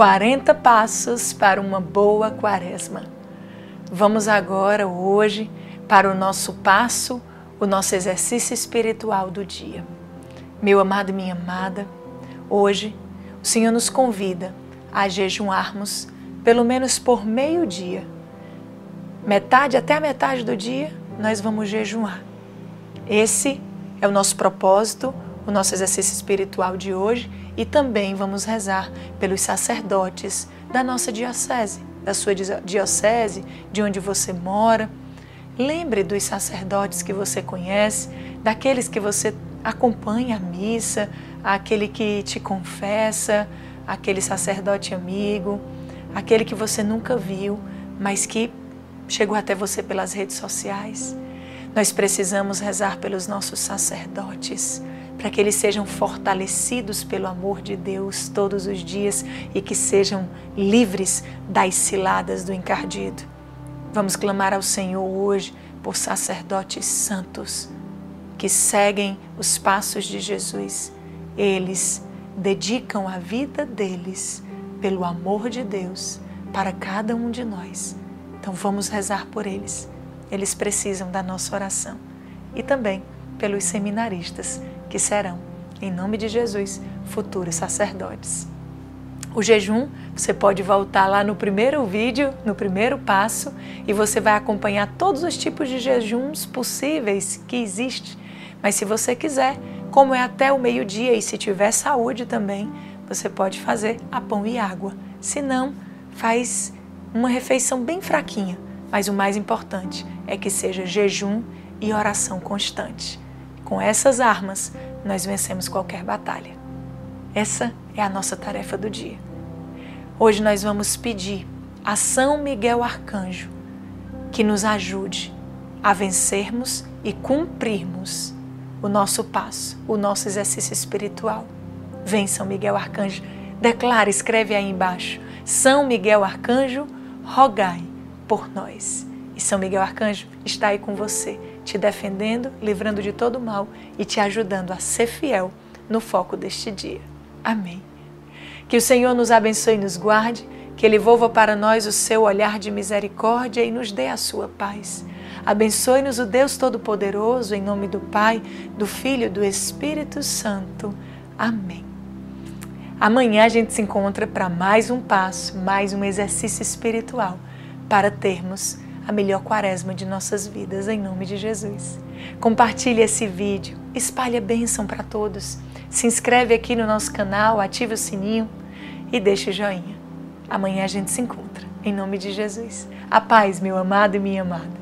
40 passos para uma boa quaresma. Vamos agora, hoje, para o nosso passo, o nosso exercício espiritual do dia. Meu amado e minha amada, hoje o Senhor nos convida a jejuarmos pelo menos por meio dia. Metade até a metade do dia, nós vamos jejuar. Esse é o nosso propósito, o nosso exercício espiritual de hoje e também vamos rezar pelos sacerdotes da nossa diocese, da sua diocese, de onde você mora. Lembre dos sacerdotes que você conhece, daqueles que você acompanha a missa, aquele que te confessa, aquele sacerdote amigo, aquele que você nunca viu, mas que chegou até você pelas redes sociais. Nós precisamos rezar pelos nossos sacerdotes, para que eles sejam fortalecidos pelo amor de Deus todos os dias e que sejam livres das ciladas do encardido. Vamos clamar ao Senhor hoje por sacerdotes santos que seguem os passos de Jesus. Eles dedicam a vida deles pelo amor de Deus para cada um de nós. Então vamos rezar por eles. Eles precisam da nossa oração. E também pelos seminaristas que serão, em nome de Jesus, futuros sacerdotes. O jejum, você pode voltar lá no primeiro vídeo, no primeiro passo, e você vai acompanhar todos os tipos de jejuns possíveis que existem. Mas se você quiser, como é até o meio-dia e se tiver saúde também, você pode fazer a pão e água. Se não, faz uma refeição bem fraquinha, mas o mais importante é que seja jejum e oração constante. Com essas armas, nós vencemos qualquer batalha. Essa é a nossa tarefa do dia. Hoje nós vamos pedir a São Miguel Arcanjo que nos ajude a vencermos e cumprirmos o nosso passo, o nosso exercício espiritual. Vem, São Miguel Arcanjo, declara, escreve aí embaixo: São Miguel Arcanjo, rogai por nós. E São Miguel Arcanjo está aí com você te defendendo, livrando de todo mal e te ajudando a ser fiel no foco deste dia. Amém. Que o Senhor nos abençoe e nos guarde, que Ele volva para nós o seu olhar de misericórdia e nos dê a sua paz. Abençoe-nos o Deus Todo-Poderoso, em nome do Pai, do Filho e do Espírito Santo. Amém. Amanhã a gente se encontra para mais um passo, mais um exercício espiritual para termos a melhor quaresma de nossas vidas, em nome de Jesus. Compartilhe esse vídeo, espalhe a bênção para todos. Se inscreve aqui no nosso canal, ative o sininho e deixe o joinha. Amanhã a gente se encontra, em nome de Jesus. A paz, meu amado e minha amada.